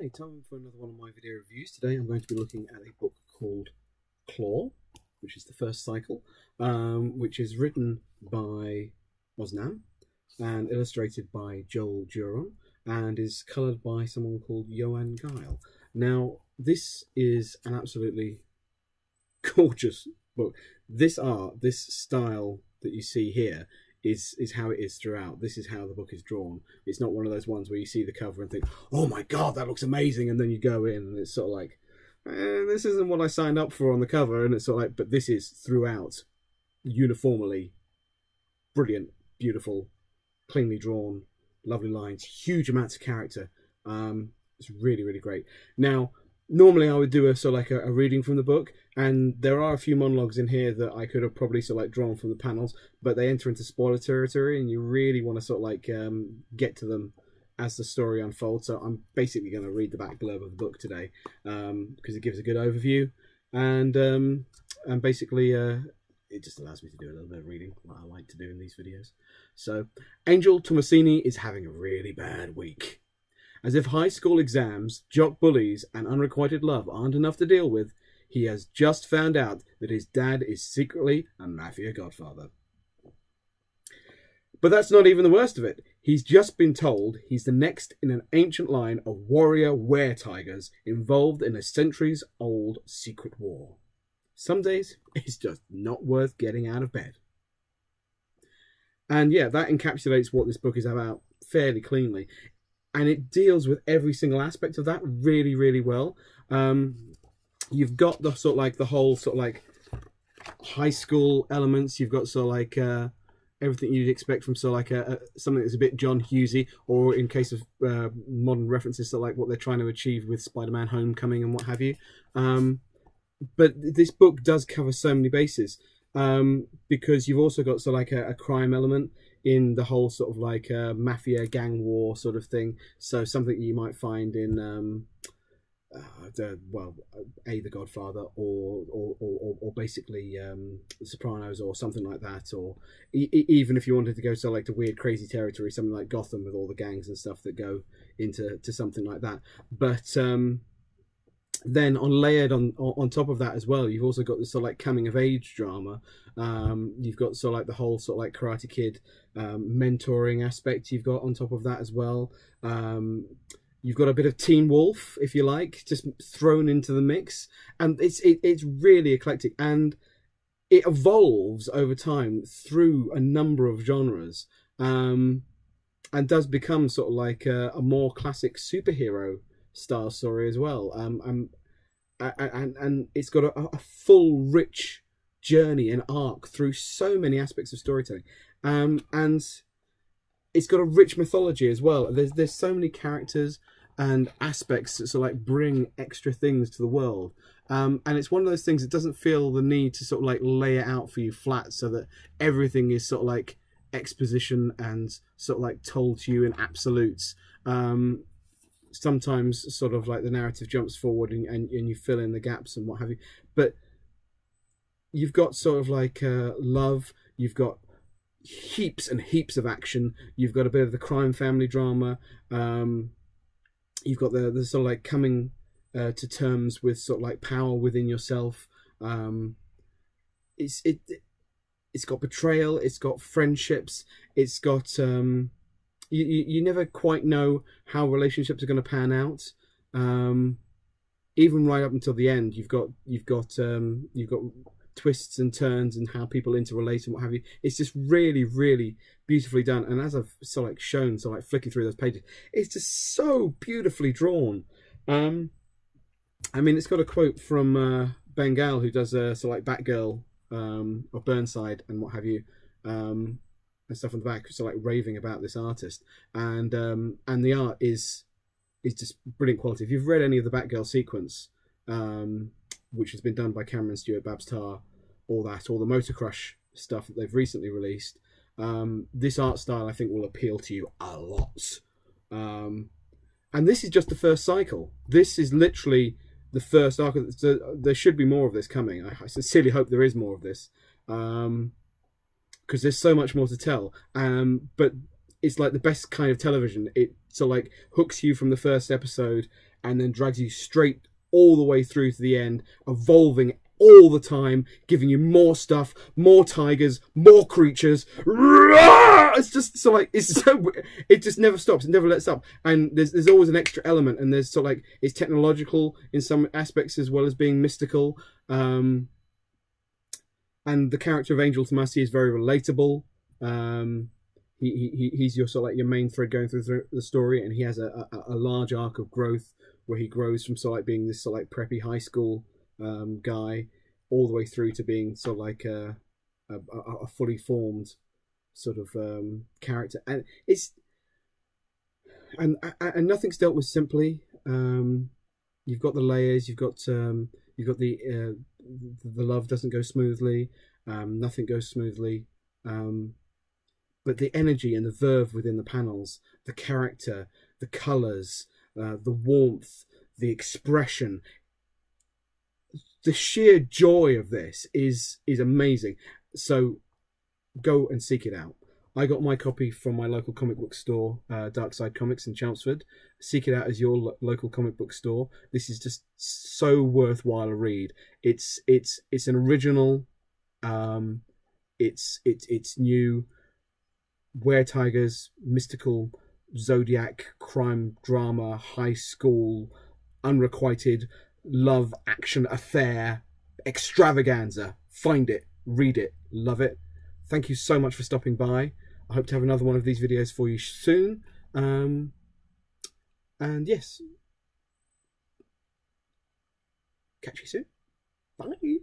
Hi, time for another one of my video reviews. Today I'm going to be looking at a book called Klaw, which is the first cycle, um, which is written by Ozanam and illustrated by Joel Jurion and is coloured by someone called Yoann Guille. Now, this is an absolutely gorgeous book. This art, this style that you see here is is how it is throughout. This is how the book is drawn. It's not one of those ones where you see the cover and think, "Oh my god, that looks amazing," and then you go in and it's sort of like, eh, "This isn't what I signed up for on the cover," and it's sort of like, "But this is throughout, uniformly, brilliant, beautiful, cleanly drawn, lovely lines, huge amounts of character. Um, it's really really great." Now normally I would do a sort of like a, a, reading from the book, and there are a few monologues in here that I could have probably sort of like drawn from the panels, but they enter into spoiler territory, and you really want to sort of like um, get to them as the story unfolds. So I'm basically going to read the back blurb of the book today because um, it gives a good overview, and um, and basically. Uh, it just allows me to do a little bit of reading, what I like to do in these videos. So, Angel Tomasini is having a really bad week. As if high school exams, jock bullies, and unrequited love aren't enough to deal with, he has just found out that his dad is secretly a mafia godfather. But that's not even the worst of it. He's just been told he's the next in an ancient line of warrior were tigers involved in a centuries old secret war. Some days it's just not worth getting out of bed. And yeah, that encapsulates what this book is about fairly cleanly and it deals with every single aspect of that really, really well. Um, you've got the sort of like the whole sort of like high school elements. You've got sort of like uh, everything you'd expect from sort of like a, a, something that's a bit John Hughesy, or in case of uh, modern references, of like what they're trying to achieve with Spider-Man: Homecoming and what have you. Um, but this book does cover so many bases um, because you've also got sort of like a, a crime element in the whole sort of like uh, mafia gang war sort of thing. So something you might find in um, uh, well, a the Godfather or or or, or basically um, Sopranos or something like that, or e- even if you wanted to go to like the weird crazy territory, something like Gotham with all the gangs and stuff that go into to something like that. But um, then on layered on on top of that as well, you've also got this sort of like coming of age drama. Um, you've got sort of like the whole sort of like Karate Kid um, mentoring aspect. You've got on top of that as well. Um, you've got a bit of Teen Wolf, if you like, just thrown into the mix, and it's it, it's really eclectic and it evolves over time through a number of genres. Um, and does become sort of like a, a more classic superhero style story as well. Um, um and and it's got a, a, full, rich journey and arc through so many aspects of storytelling. Um, and it's got a rich mythology as well. There's there's so many characters and aspects that sort of like bring extra things to the world. Um, and it's one of those things that doesn't feel the need to sort of like lay it out for you flat so that everything is sort of like exposition and sort of like told to you in absolutes. Um, sometimes sort of like the narrative jumps forward and, and, and you fill in the gaps and what have you but you've got sort of like uh, love you've got heaps and heaps of action. You've got a bit of the crime family drama. Um, you've got the, the sort of like coming uh, to terms with sort of like power within yourself. Um, it's it it's got betrayal it's got friendships it's got um, you, you, you never quite know how relationships are going to pan out. Um, even right up until the end, you've got you've got um, you've got twists and turns and how people interrelate and what have you. It's just really, really beautifully done. And as I've so like shown, so like flicking through those pages, it's just so beautifully drawn. Um, I mean, it's got a quote from uh, Bengal, who does uh, so like Batgirl um, or Burnside and what have you. Um, and stuff on the back, so like raving about this artist, and um, and the art is is just brilliant quality. If you've read any of the Batgirl sequence, um, which has been done by Cameron Stewart, Babs Tarr, all that, all the Motor Crush stuff that they've recently released, um, this art style I think will appeal to you a lot. Um, and this is just the first cycle. This is literally the first arc. So there should be more of this coming. I, I sincerely hope there is more of this. Um, because there's so much more to tell. Um, but it's like the best kind of television. It so like hooks you from the first episode and then drags you straight all the way through to the end, evolving all the time, giving you more stuff, more tigers, more creatures. It's just so like it's so it just never stops. It never lets up, and there's there's always an extra element, and there's sort like it's technological in some aspects as well as being mystical. Um, and the character of Angel Tomasi is very relatable. Um, he, he he's your sort of like your main thread going through the story, and he has a, a, a large arc of growth where he grows from sort of like being this sort of like preppy high school um, guy all the way through to being sort of like a, a, a fully formed sort of um, character, and it's and and nothing's dealt with simply. Um, you've got the layers, you've got um, you've got the uh, the love doesn't go smoothly, um, nothing goes smoothly, um, but the energy and the verve within the panels, the character, the colors, uh, the warmth, the expression, the sheer joy of this is is amazing. So go and seek it out. I got my copy from my local comic book store, uh, Dark Side Comics in Chelmsford. Seek it out as your lo- local comic book store. This is just so worthwhile a read. It's it's it's an original. Um, it's it's it's new. Were tigers, mystical, zodiac, crime drama, high school, unrequited love action affair extravaganza. Find it, read it, love it. Thank you so much for stopping by. I hope to have another one of these videos for you soon. Um, and yes, catch you soon. Bye.